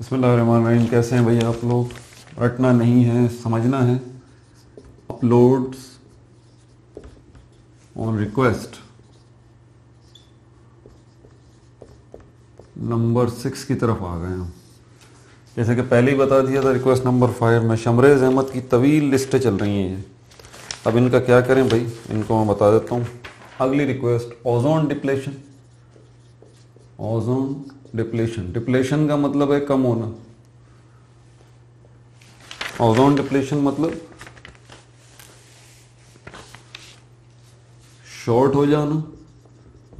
बसमीम कैसे हैं भैया आप लोग? रटना नहीं है, समझना है। Uploads on request number six की तरफ़ आ गए हम। जैसे कि पहले ही बता दिया था रिक्वेस्ट नंबर फाइव में शमरेज अहमद की तवील लिस्टें चल रही हैं। अब इनका क्या करें भाई? इनको मैं बता देता हूँ। अगली request ozone depletion ozone depletion. Depletion का मतलब है कम होना। ओजोन डिप्लेशन मतलब शॉर्ट हो जाना,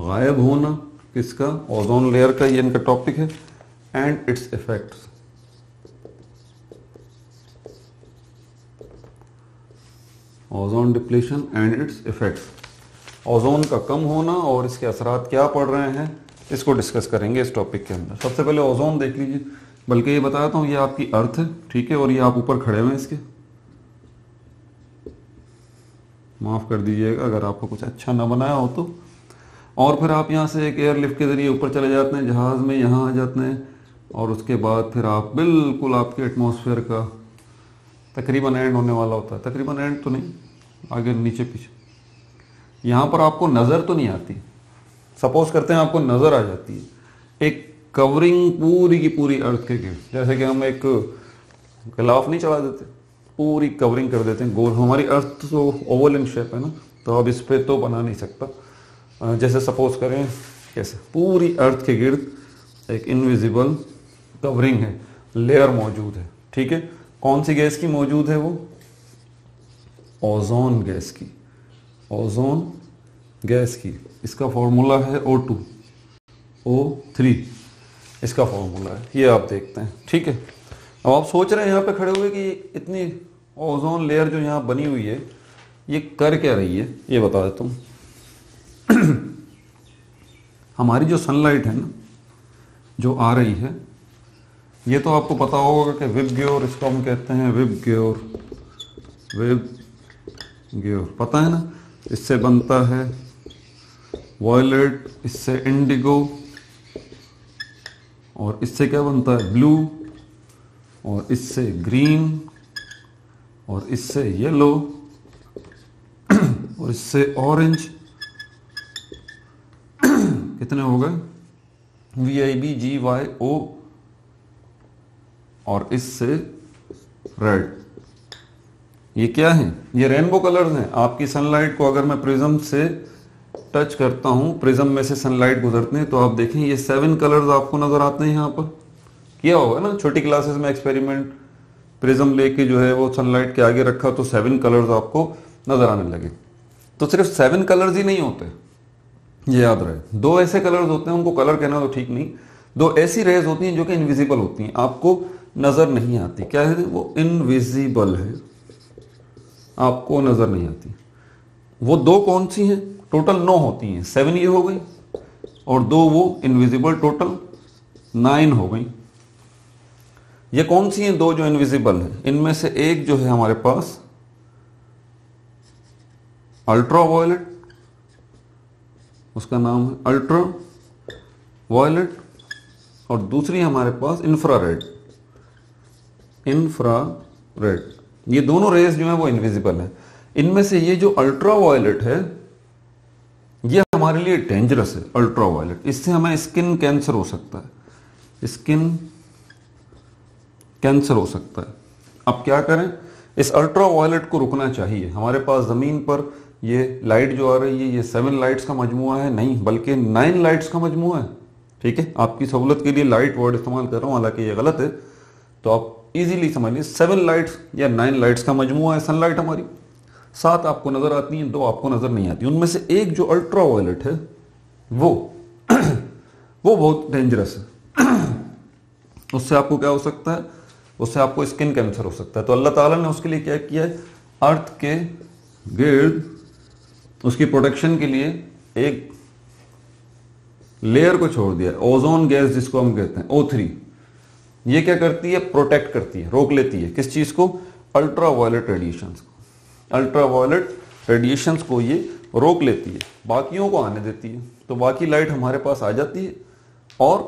गायब होना, किसका? ओजोन लेयर का, ये इनका टॉपिक है and its effects ozone depletion and its effects ozone का कम होना और इसके असरात क्या पड़ रहे हैं? इसको डिस्कस करेंगे इस टॉपिक के अंदर। सबसे पहले ओजोन देख लीजिए। बल्कि ये बताता हूँ, ये आपकी अर्थ है, ठीक है, और ये आप ऊपर खड़े हुए हैं इसके। माफ़ कर दीजिएगा, अगर आपको कुछ अच्छा ना बनाया हो तो। और फिर आप यहाँ से एक एयरलिफ्ट के ज़रिए ऊपर चले जाते हैं, जहाज़ में यहाँ आ जाते हैं, और उसके बाद फिर आप बिल्कुल आपके एटमॉस्फेयर का तकरीबन एंड होने वाला होता है। तकरीबन एंड तो नहीं, आगे नीचे पीछे। यहाँ पर आपको नज़र तो नहीं आती। सपोज़ करते हैं आपको नज़र आ जाती है। एक कवरिंग पूरी की पूरी अर्थ के जैसे कि हम एक गिलाफ नहीं चला देते, पूरी कवरिंग कर देते हैं, गोल। हमारी अर्थ तो ओवल इन शेप है ना तो अब इस पर तो बना नहीं सकता। जैसे सपोज़ करें, कैसे? पूरी अर्थ के गिर्द एक इनविजिबल कवरिंग है लेयर मौजूद है, ठीक है? कौन सी गैस की मौजूद है वो? ओजोन गैस की ओजोन गैस की। इसका फॉर्मूला है ओ टू ओ थ्री इसका फॉर्मूला है। ये आप देखते हैं। ठीक है? अब आप सोच रहे हैं यहाँ पे खड़े हुए कि इतनी ओजोन लेयर जो यहाँ बनी हुई है, ये कर क्या रही है? ये बता देता हूँ। हमारी जो सनलाइट है ना, जो आ रही है, ये तो आपको पता होगा कि विब ग्योर इसको हम कहते हैं विब ग्योर विब ग्योर पता है ना? इससे बनता है वॉयलेट इससे इंडिगो और इससे क्या बनता है? ब्लू और इससे ग्रीन और इससे येलो और इससे ऑरेंज कितने हो गए? V I B G Y O और इससे रेड ये क्या है? ये रेनबो कलर्स हैं. आपकी सनलाइट को अगर मैं प्रिज्म से टच करता हूँ, प्रिज्म में से सनलाइट गुजरते हैं तो आप देखें, ये सेवन कलर्स आपको नज़र आते हैं यहाँ पर। किया होगा ना, छोटी क्लासेस में एक्सपेरिमेंट प्रिज्म लेके जो है वो सनलाइट के आगे रखा तो सेवन कलर्स आपको नज़र आने लगे। तो सिर्फ़ सेवन कलर्स ही नहीं होते, ये याद रहे। दो ऐसे कलर्स होते हैं, उनको कलर कहना तो ठीक नहीं। दो ऐसी रेज होती हैं जो कि इनविजिबल होती हैं, आपको नज़र नहीं आती। क्या है? वो इनविजिबल है। आपको नज़र नहीं आती। वो दो कौन सी हैं? टोटल नौ होती हैं। सेवन ये हो गई और दो वो इनविजिबल टोटल नाइन हो गई। ये कौन सी हैं? दो जो इनविजिबल हैं। इनमें से एक जो है हमारे पास अल्ट्रा वायलेट, उसका नाम है अल्ट्रा वायलेट, और दूसरी हमारे पास इंफ्रारेड। इंफ्रारेड। ये दोनों रेस जो है वो इनविजिबल है। इनमें से ये जो अल्ट्रा वायलेट है हमारे लिए डेंजरस है अल्ट्रा इससे हमें स्किन कैंसर हो सकता है। स्किन कैंसर हो सकता है। अब क्या करें? इस अल्ट्रा को रुकना चाहिए। हमारे पास ज़मीन पर ये लाइट जो आ रही है, ये सेवन लाइट्स का मजमुआ है। नहीं, बल्कि नाइन लाइट्स का मजमुआ है। ठीक है? आपकी सहूलत के लिए लाइट वर्ड इस्तेमाल कर रहा हूँ। हालाँकि ये गलत है। तो आप इजीली समझ लीजिए सेवन लाइट्स या नाइन लाइट्स का मजमुआ है। सनलाइट हमारी। सात आपको नज़र आती हैं, दो आपको नज़र नहीं आती। उनमें से एक जो अल्ट्रा वायलेट है, वो वो बहुत डेंजरस है। उससे आपको क्या हो सकता है? उससे आपको स्किन कैंसर हो सकता है। तो अल्लाह ताला ने उसके लिए क्या किया है? अर्थ के गिर्द, उसकी प्रोटेक्शन के लिए एक लेयर को छोड़ दिया ओजोन गैस जिसको हम कहते हैं ओ थ्री ये क्या करती है? प्रोटेक्ट करती है, रोक लेती है। किस चीज़ को? अल्ट्रा वायलेट रेडिएशन को। अल्ट्रा वायलेट रेडिएशन को ये रोक लेती है, बाकियों को आने देती है। तो बाकी लाइट हमारे पास आ जाती है और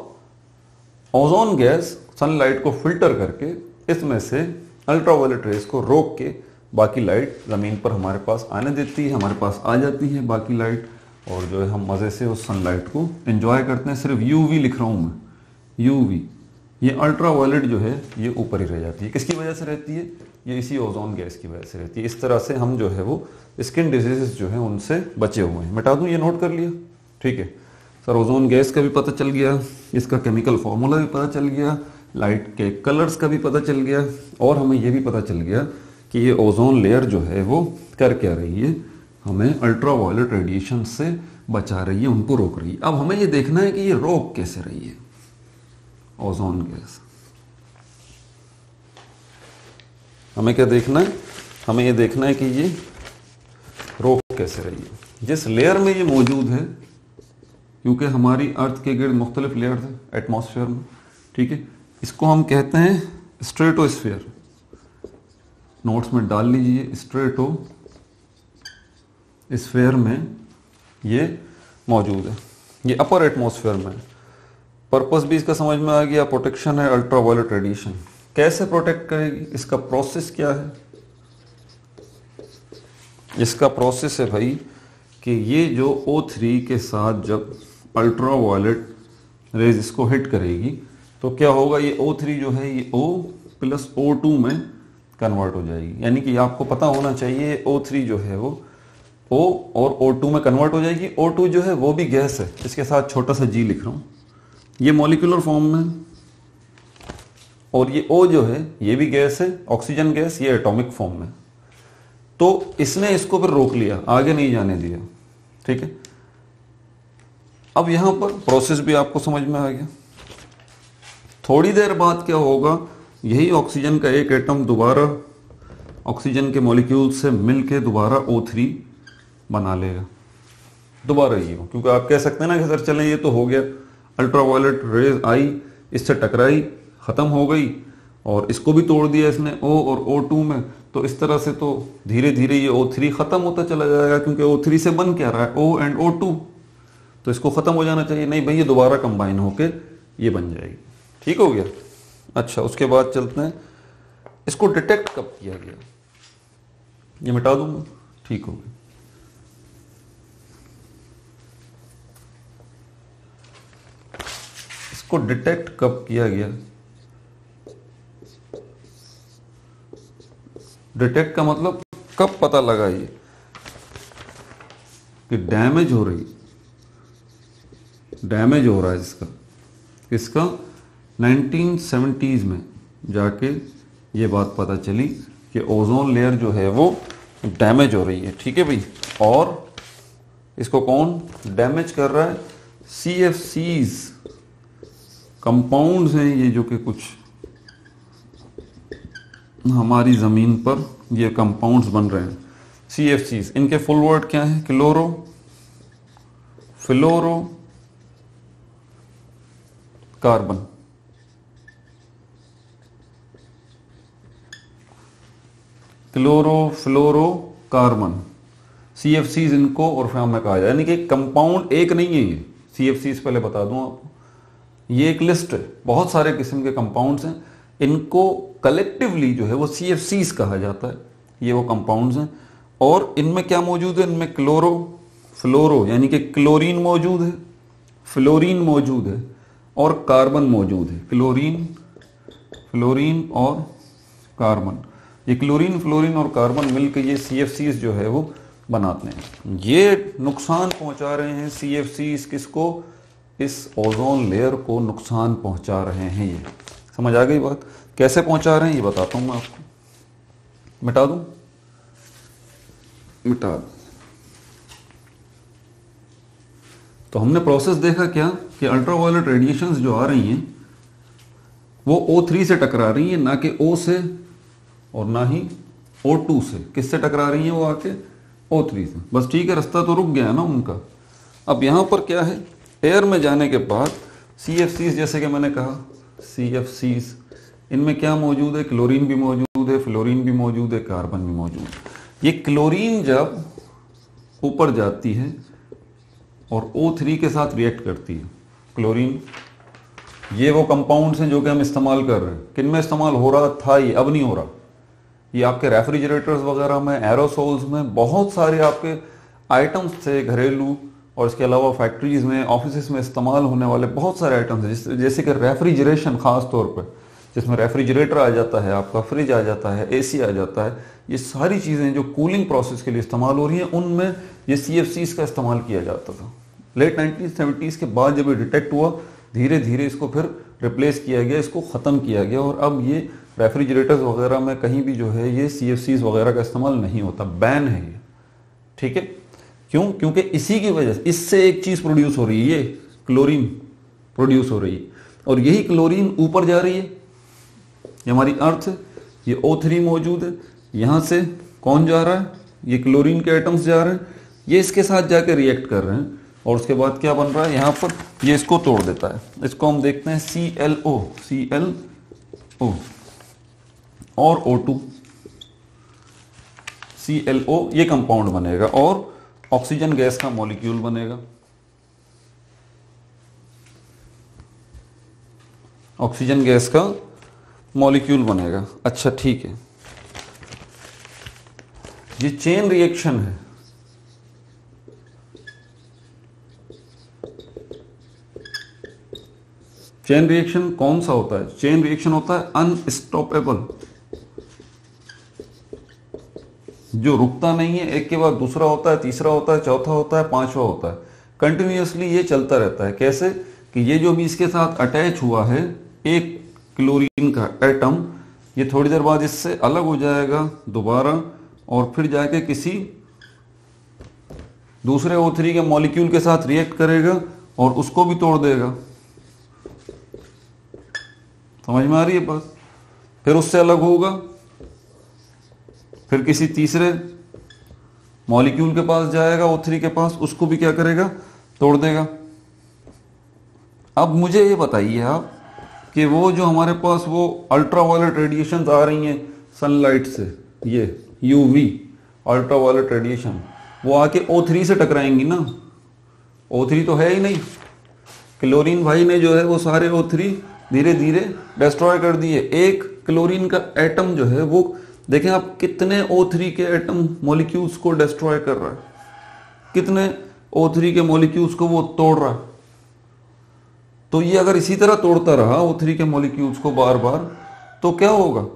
ओजोन गैस सनलाइट को फ़िल्टर करके इसमें से अल्ट्रावायलेट रेस को रोक के बाकी लाइट ज़मीन पर हमारे पास आने देती है, हमारे पास आ जाती है बाकी लाइट और जो है हम मज़े से उस सनलाइट को एंजॉय करते हैं। सिर्फ़ यूवी लिख रहा हूँ मैं। यूवी ये अल्ट्रावायलेट जो है, ये ऊपर ही रह जाती है। किसकी वजह से रहती है? ये इसी ओजोन गैस की वजह से रहती है। इस तरह से हम जो है वो स्किन डिजीजेस जो है उनसे बचे हुए हैं। मिटा दूँ, ये नोट कर लिया। ठीक है। सर, ओजोन गैस का भी पता चल गया, इसका केमिकल फॉर्मूला भी पता चल गया, लाइट के कलर्स का भी पता चल गया, और हमें ये भी पता चल गया कि ये ओजोन लेयर जो है वो कर क्या रही है। हमें अल्ट्रावायलेट रेडिएशन से बचा रही है, उनको रोक रही है। अब हमें ये देखना है कि ये रोक कैसे रही है, ओजोन गैस। हमें क्या देखना है? हमें ये देखना है कि ये रोक कैसे रही है। जिस लेयर में ये मौजूद है, क्योंकि हमारी अर्थ के गिर्द मुख्तलिफ़ लेयर है एटमोसफेयर में, ठीक है? इसको हम कहते हैं स्ट्रेटोस्फेयर नोट्स में डाल लीजिए स्ट्रेटो स्फेयर में ये मौजूद है। ये अपर एटमॉस्फेयर में है। पर्पस भी इसका समझ में आ गया प्रोटेक्शन है अल्ट्रावायलेट रेडिएशन कैसे प्रोटेक्ट करेगी इसका प्रोसेस क्या है? इसका प्रोसेस है भाई कि ये जो O3 के साथ जब अल्ट्रावायलेट रेज इसको हिट करेगी तो क्या होगा? ये O3 जो है, ये O प्लस O2 में कन्वर्ट हो जाएगी। यानी कि आपको पता होना चाहिए O3 जो है वो O और O2 में कन्वर्ट हो जाएगी। O2 जो है, वो भी गैस है। इसके साथ छोटा सा जी लिख रहा हूँ। ये मॉलिकुलर फॉर्म में और ये ओ जो है, ये भी गैस है ऑक्सीजन गैस, ये एटॉमिक फॉर्म में। तो इसने इसको फिर रोक लिया, आगे नहीं जाने दिया, ठीक है? अब यहाँ पर प्रोसेस भी आपको समझ में आ गया। थोड़ी देर बाद क्या होगा, यही ऑक्सीजन का एक एटम दोबारा ऑक्सीजन के मॉलिक्यूल से मिलके दोबारा O3 बना लेगा। दोबारा ये हो, क्योंकि आप कह सकते हैं ना कि सर चलें, ये तो हो गया। अल्ट्रावायलेट रेज आई, इससे टकराई ख़त्म हो गई और इसको भी तोड़ दिया इसने O और ओ टू में। तो इस तरह से तो धीरे धीरे ये ओ थ्री ख़त्म होता चला जाएगा क्योंकि O3 से बन क्या रहा है? O एंड O2 तो इसको ख़त्म हो जाना चाहिए। नहीं भाई, ये दोबारा कंबाइन होके ये बन जाएगी। ठीक हो गया? अच्छा उसके बाद चलते हैं। इसको डिटेक्ट कब किया गया? ये मिटा दूँगा। ठीक हो गया। इसको डिटेक्ट कब किया गया? डिटेक्ट का मतलब कब पता लगा ये? कि डैमेज हो रही। डैमेज हो रहा है इसका। इसका 1970s में जाके ये बात पता चली कि ओजोन लेयर जो है वो डैमेज हो रही है। ठीक है भाई? और इसको कौन डैमेज कर रहा है? सी एफ़ सीज कंपाउंड हैं ये जो कि कुछ हमारी ज़मीन पर ये कंपाउंड्स बन रहे हैं। सी एफ़ सीज इनके फुल वर्ड क्या है? Chloro fluoro carbon chloro fluoro carbon C F Cs इनको और फैम में कहा जाए यानी कि कंपाउंड एक नहीं है ये। सी एफ़ सीज पहले बता दूँ आपको। ये एक लिस्ट है। बहुत सारे किस्म के कंपाउंड्स हैं। इनको कलेक्टिवली जो है वो सी एफ़ सीज कहा जाता है। ये वो कंपाउंड्स हैं। और इनमें क्या मौजूद है? इनमें क्लोरो फ्लोरो यानी कि क्लोरीन मौजूद है। फ्लोरीन मौजूद है और कार्बन मौजूद है। क्लोरीन फ्लोरीन और कार्बन ये क्लोरीन फ्लोरीन और कार्बन मिलकर ये सी जो है वो बनाते हैं। ये नुकसान पहुँचा रहे हैं सी एफ़ किसको? इस ओजोन लेयर को नुकसान पहुँचा रहे हैं ये। समझ आ गई बात? कैसे पहुँचा रहे हैं ये बताता हूँ मैं आपको। मिटा दूँ? मिटा दूँ। तो हमने प्रोसेस देखा क्या? कि अल्ट्रावायलेट रेडिएशंस जो आ रही हैं वो O3 से टकरा रही हैं ना कि O से और ना ही O2 से। किससे टकरा रही हैं वो आके? O3 से। बस ठीक है रास्ता तो रुक गया ना उनका। अब यहाँ पर क्या है? एयर में जाने के बाद सी एफ़ सीज जैसे कि मैंने कहा सी एफ़ सीज इनमें क्या मौजूद है? क्लोरीन भी मौजूद है, फ्लोरीन भी मौजूद है, कार्बन भी मौजूद है। ये क्लोरीन जब ऊपर जाती है और O3 के साथ रिएक्ट करती है, क्लोरीन, ये वो कंपाउंड्स हैं जो कि हम इस्तेमाल कर रहे हैं। किन में इस्तेमाल हो रहा था? ये अब नहीं हो रहा। ये आपके रेफ्रिजरेटर्स वगैरह में एरोसोल्स में बहुत सारे आपके आइटम्स थे घरेलू, और इसके अलावा फैक्ट्रीज में ऑफ़िस में इस्तेमाल होने वाले बहुत सारे आइटम्स हैं। जैसे कि रेफ्रिजरेशन खास तौर पर। जिसमें रेफ्रिजरेटर आ जाता है, आपका फ्रिज आ जाता है एसी आ जाता है, ये सारी चीज़ें जो कूलिंग प्रोसेस के लिए इस्तेमाल हो रही हैं, उनमें ये सी का इस्तेमाल किया जाता था। लेट नाइनटीन सेवेंटीज़ के बाद जब ये डिटेक्ट हुआ धीरे धीरे इसको फिर रिप्लेस किया गया, इसको ख़त्म किया गया और अब ये रेफ्रिजरेटर्स वगैरह में कहीं भी जो है, ये सी एफ़ सीज़ वगैरह का इस्तेमाल नहीं होता बैन है ये। ठीक है? क्यों? क्योंकि इसी की वजह से, इससे एक चीज़ प्रोड्यूस हो रही है, ये क्लोरीन प्रोड्यूस हो रही है। और यही क्लोरीन ऊपर जा रही है ये हमारी अर्थ, ये ओ थ्री मौजूद है। यहाँ से कौन जा रहा है? ये क्लोरीन के एटम्स जा रहे हैं। ये इसके साथ जाके रिएक्ट कर रहे हैं। और उसके बाद क्या बन रहा है? यहाँ पर ये इसको तोड़ देता है। इसको हम देखते हैं C L O C L O और O two C L O ये कंपाउंड बनेगा और ऑक्सीजन गैस का मॉलिक्यूल बनेगा। ऑक्सीजन गैस का मॉलिक्यूल बनेगा। अच्छा ठीक है। ये चेन रिएक्शन है। चेन रिएक्शन कौन सा होता है? चेन रिएक्शन होता है अनस्टॉपेबल जो रुकता नहीं है, एक के बाद दूसरा होता है, तीसरा होता है, चौथा होता है, पांचवा होता है। कंटिन्यूसली ये चलता रहता है। कैसे? कि ये जो भी इसके साथ अटैच हुआ है, एक क्लोरीन का एटम ये थोड़ी देर बाद इससे अलग हो जाएगा दोबारा, और फिर जाके किसी दूसरे ओ के मॉलिक्यूल के साथ रिएक्ट करेगा और उसको भी तोड़ देगा। समझ में आ रही है बात? फिर उससे अलग होगा। फिर किसी तीसरे मॉलिक्यूल के पास जाएगा ओ थ्री के पास, उसको भी क्या करेगा? तोड़ देगा। अब मुझे ये बताइए आप कि वो जो हमारे पास वो अल्ट्रावायलेट रेडिएशन आ रही हैं सनलाइट से, ये U V ultra ultraviolet radiation वो आके ओ थ्री से टकराएँगी ना। ओ थ्री तो है ही नहीं। क्लोरीन भाई ने जो है वो सारे ओ थ्री धीरे धीरे डिस्ट्रॉय कर दिए। एक क्लोरीन का एटम जो है वो, देखें आप कितने ओ थ्री के एटम मॉलिक्यूल्स को डिस्ट्रॉय कर रहा है। कितने ओ थ्री के मॉलिक्यूल्स को वो तोड़ रहा है। तो ये अगर इसी तरह तोड़ता रहा O3 के मॉलिक्यूल्स को बार बार तो क्या होगा?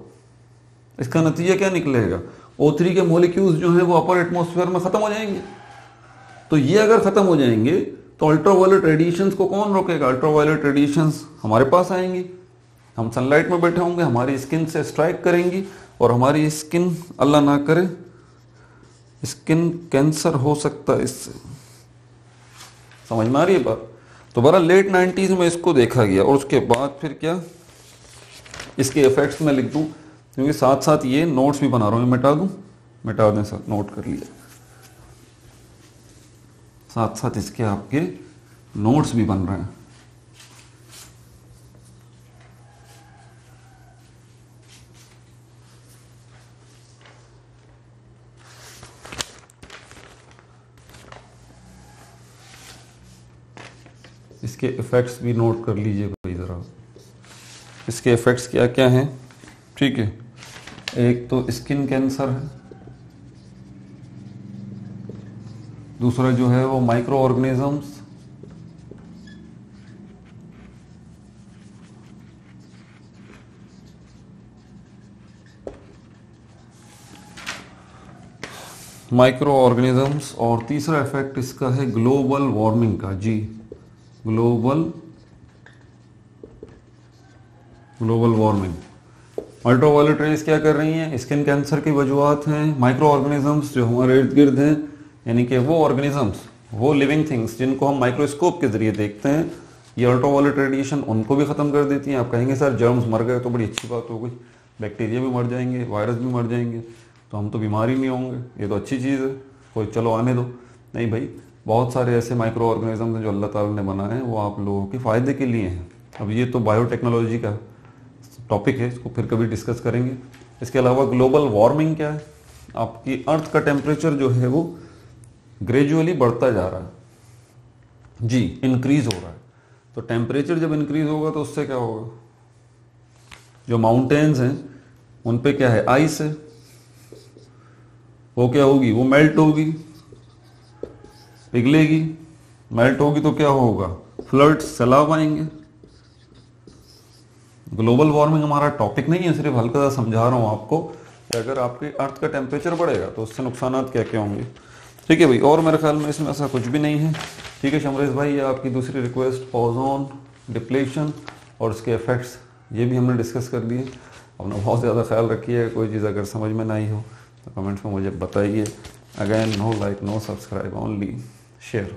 इसका नतीजा क्या निकलेगा? O3 के मॉलिक्यूल्स जो है, वो अपर एटमोसफेयर में खत्म हो जाएँगे। तो ये अगर खत्म हो जाएँगे तो अल्ट्रावायलेट रेडिएशन को कौन रोकेगा? अल्ट्रावायलेट रेडिएशन हमारे पास आएँगी। हम सनलाइट में बैठे होंगे, हमारी स्किन से स्ट्राइक करेंगी और हमारी स्किन अल्लाह ना करे स्किन कैंसर हो सकता है इससे। समझ में आ रही है बात? तो बारा लेट नाइन्टीज में इसको देखा गया। और उसके बाद फिर क्या? इसके इफेक्ट्स में लिख दूँ, क्योंकि साथ साथ ये नोट्स भी बना रहा हूँ मिटा दूँ? मिटा दें सर नोट कर लिया साथ साथ इसके आपके नोट्स भी बन रहे हैं। इसके इफ़ेक्ट्स भी नोट कर लीजिए भाई ज़रा। इसके इफ़ेक्ट्स क्या क्या हैं? ठीक है। एक तो स्किन कैंसर है। दूसरा जो है वो माइक्रो ऑर्गेनिजम्स माइक्रो ऑर्गेनिजम्स और तीसरा इफ़ेक्ट इसका है ग्लोबल वार्मिंग का। जी। Global global warming. Ultraviolet rays क्या कर रही हैं? स्किन कैंसर की वजूहत हैं। माइक्रो ऑर्गेनिजम्स जो हमारे इर्द गिर्द हैं, यानी कि वो ऑर्गेनिजम्स, वो लिविंग थिंग्स जिनको हम माइक्रोस्कोप के ज़रिए देखते हैं, ये अल्ट्रावायलेट रेडिएशन उनको भी ख़त्म कर देती हैं। आप कहेंगे, सर जर्म्स मर गए तो बड़ी अच्छी बात हो गई। बैक्टीरिया भी मर जाएँगे, वायरस भी मर जाएँगे तो हम तो बीमार ही नहीं होंगे। ये तो अच्छी चीज़ है। कोई, चलो आने दो। नहीं भाई बहुत सारे ऐसे माइक्रो ऑर्गेनिज्म जो अल्लाह ताला ने बनाए हैं, वो आप लोगों के फ़ायदे के लिए हैं। अब ये तो बायोटेक्नोलॉजी का टॉपिक है, इसको फिर कभी डिस्कस करेंगे। इसके अलावा ग्लोबल वार्मिंग क्या है? आपकी अर्थ का टेम्परेचर जो है वो ग्रेजुअली बढ़ता जा रहा है। जी इंक्रीज हो रहा है। तो टेम्परेचर जब इंक्रीज होगा तो उससे क्या होगा? जो माउंटेन्स हैं उन पे क्या है? आइस है। वो क्या होगी? वो मेल्ट होगी। पिघलेगी मेल्ट होगी तो क्या होगा? फ्लड्स सैलाब आएँगे ग्लोबल वार्मिंग हमारा टॉपिक नहीं है, सिर्फ़ हल्का सा समझा रहा हूँ आपको कि अगर आपके अर्थ का टेम्परेचर बढ़ेगा तो उससे नुकसान क्या क्या होंगे। ठीक है भाई, और मेरे ख्याल में इसमें ऐसा कुछ भी नहीं है। ठीक है शमरेश भाई, आपकी दूसरी रिक्वेस्ट ओजोन डिप्लेशन और उसके इफेक्ट्स ये भी हमने डिस्कस कर लिए अपना बहुत ज़्यादा ख्याल रखिए कोई चीज़ अगर समझ में नहीं हो तो कमेंट्स में मुझे बताइए। Again no like no subscribe only Cheiro.